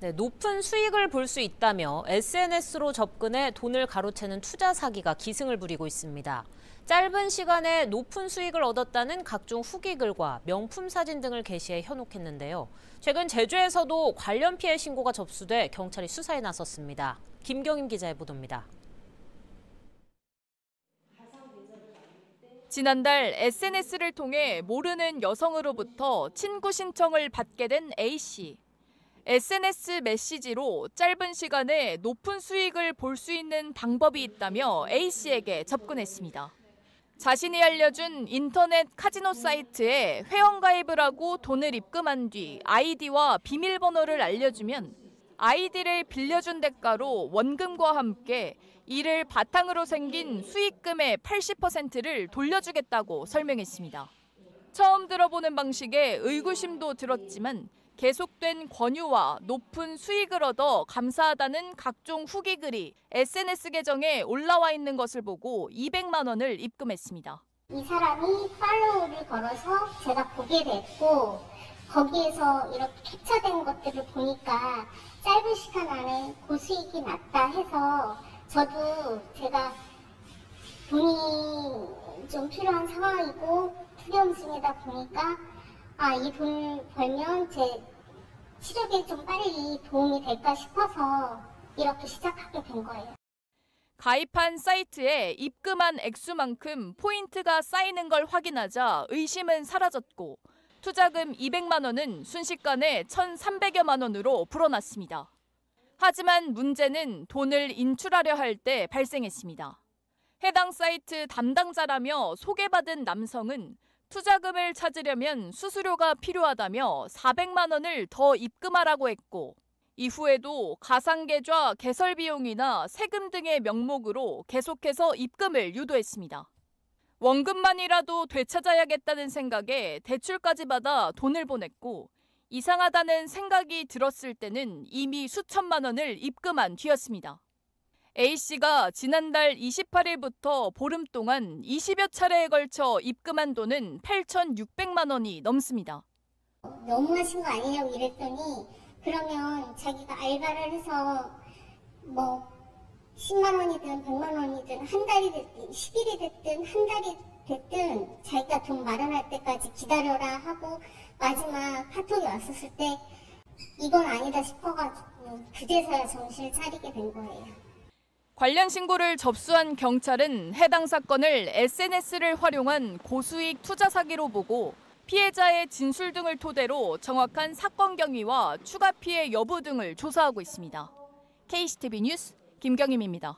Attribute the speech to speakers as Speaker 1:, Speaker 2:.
Speaker 1: 네, 높은 수익을 볼 수 있다며 SNS로 접근해 돈을 가로채는 투자 사기가 기승을 부리고 있습니다. 짧은 시간에 높은 수익을 얻었다는 각종 후기 글과 명품 사진 등을 게시해 현혹했는데요. 최근 제주에서도 관련 피해 신고가 접수돼 경찰이 수사에 나섰습니다. 김경임 기자의 보도입니다.
Speaker 2: 지난달 SNS를 통해 모르는 여성으로부터 친구 신청을 받게 된 A씨. SNS 메시지로 짧은 시간에 높은 수익을 볼 수 있는 방법이 있다며 A씨에게 접근했습니다. 자신이 알려준 인터넷 카지노 사이트에 회원가입을 하고 돈을 입금한 뒤 아이디와 비밀번호를 알려주면 아이디를 빌려준 대가로 원금과 함께 이를 바탕으로 생긴 수익금의 80%를 돌려주겠다고 설명했습니다. 처음 들어보는 방식에 의구심도 들었지만 계속된 권유와 높은 수익을 얻어 감사하다는 각종 후기 글이 SNS 계정에 올라와 있는 것을 보고 200만 원을 입금했습니다.
Speaker 3: 이 사람이 팔로우를 걸어서 제가 보게 됐고 거기에서 이렇게 캡처된 것들을 보니까 짧은 시간 안에 고수익이 났다 해서 저도 제가 돈이 좀 필요한 상황이고 투병 중이다 보니까 아, 이 돈을 벌면 제 치료에 좀 빨리 도움이 될까 싶어서 이렇게 시작하게 된 거예요.
Speaker 2: 가입한 사이트에 입금한 액수만큼 포인트가 쌓이는 걸 확인하자 의심은 사라졌고 투자금 200만 원은 순식간에 1,300여만 원으로 불어났습니다. 하지만 문제는 돈을 인출하려 할 때 발생했습니다. 해당 사이트 담당자라며 소개받은 남성은 투자금을 찾으려면 수수료가 필요하다며 400만 원을 더 입금하라고 했고 이후에도 가상계좌 개설 비용이나 세금 등의 명목으로 계속해서 입금을 유도했습니다. 원금만이라도 되찾아야겠다는 생각에 대출까지 받아 돈을 보냈고 이상하다는 생각이 들었을 때는 이미 수천만 원을 입금한 뒤였습니다. A씨가 지난달 28일부터 보름 동안 20여 차례에 걸쳐 입금한 돈은 8,600만 원이 넘습니다.
Speaker 3: 너무하신 거 아니냐고 이랬더니 그러면 자기가 알바를 해서 뭐 10만 원이든 100만 원이든 한 달이 됐든 10일이 됐든 한 달이 됐든 자기가 돈 마련할 때까지 기다려라 하고 마지막 카톡이 왔었을 때 이건 아니다 싶어가지고 그제서야 정신을 차리게 된 거예요.
Speaker 2: 관련 신고를 접수한 경찰은 해당 사건을 SNS를 활용한 고수익 투자 사기로 보고 피해자의 진술 등을 토대로 정확한 사건 경위와 추가 피해 여부 등을 조사하고 있습니다. KCTV 뉴스 김경임입니다.